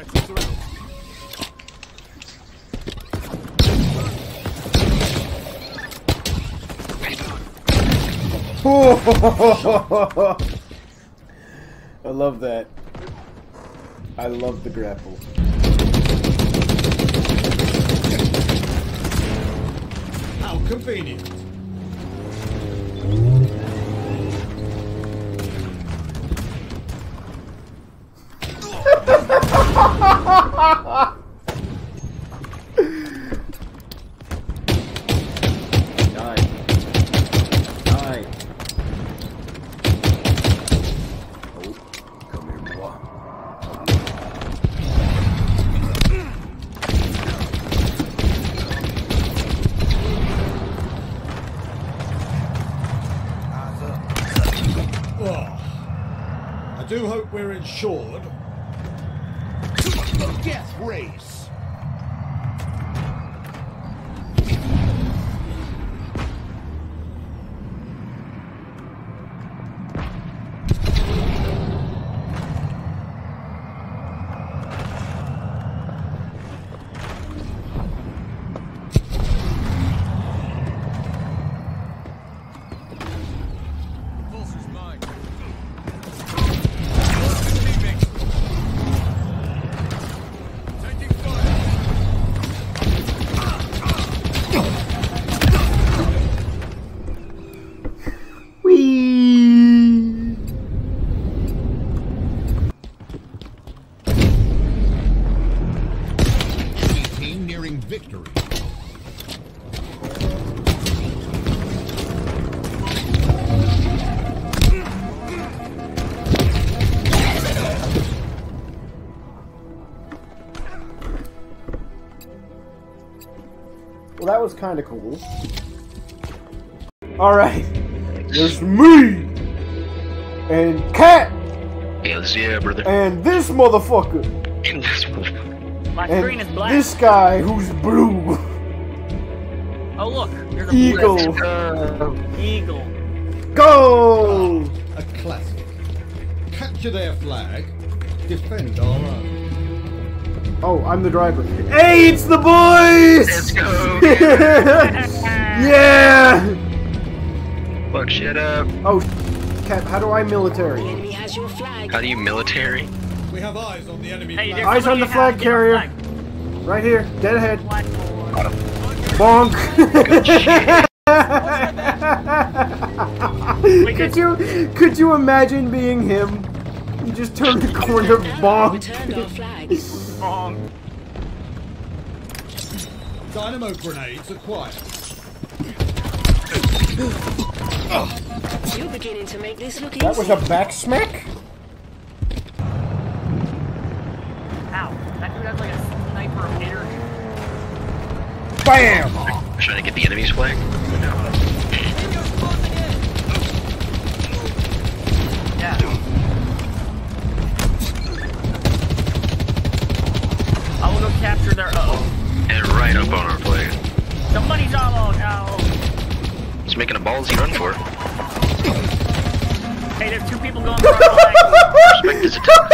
I love that. I love the grapple. I do hope we're insured. Death race. That was kind of cool. Alright. There's me! And Cat! Yes, yeah, brother. And this motherfucker! In this motherfucker. My And screen is black. this guy who's blue! Oh look, there's a Eagle! blue eagle. Go! A classic. Capture their flag. Defend our own. Oh, I'm the driver. Hey, it's the boys! Let's go. yeah! Fuck shit up. Oh, Cap, how do I military? enemy has your flag. How do you military? We have eyes on the enemy Hey, flag. Eyes on the flag carrier. get the Right here, dead ahead. flag. Flag. Bonk! Wait, could you could you imagine being him? You just turned the corner, Ally bonk. returned our flag. Wrong. Dynamo grenades acquired. You're beginning to make this look easy. That easy. was a back smack. Ow. That dude has like a sniper hitter. Bam! Trying to get the enemy's flag? No. Making a ballsy run for it. Hey, there's two people going for our flag. Respect his attempt.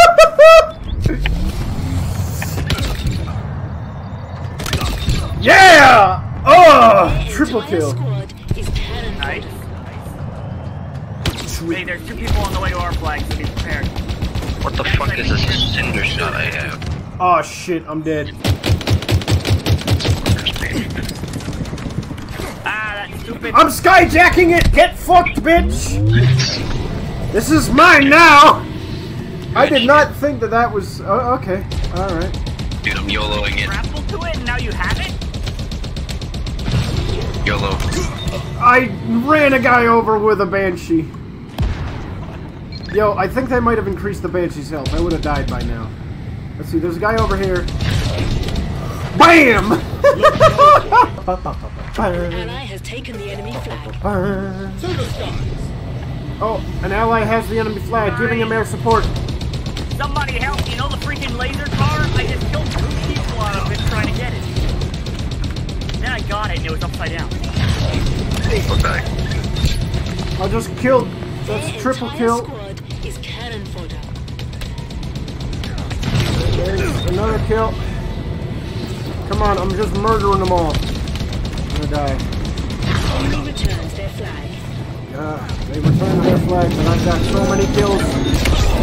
Yeah! Oh, triple kill. Squad is cannon Nice. fodder. Hey, there's two people on the way to our flag, so be prepared. What the fuck is this Cindershot I have? Oh shit, I'm dead. Stupid. I'm skyjacking it. Get fucked, bitch. This is mine now. I did not think that that was. Oh, okay, all right. Dude, I'm YOLOing it. grapple to it, and now you have it. YOLO. I ran a guy over with a banshee. Yo, I think they might have increased the banshee's health. I would have died by now. Let's see. There's a guy over here. Bam! An ally has taken the enemy flag. To the skies. Oh, an ally has the enemy flag, giving him air support. Somebody help! You know the freaking laser car? I just killed two people out of it trying to get it. Then I got it, and it was upside down. Okay. I just killed. That's Their triple kill. squad is cannon fodder. There's another kill. Come on, I'm just murdering them all. I'm gonna die. Enemy returns their flag. Uh, they returned their flags and I've got so many kills.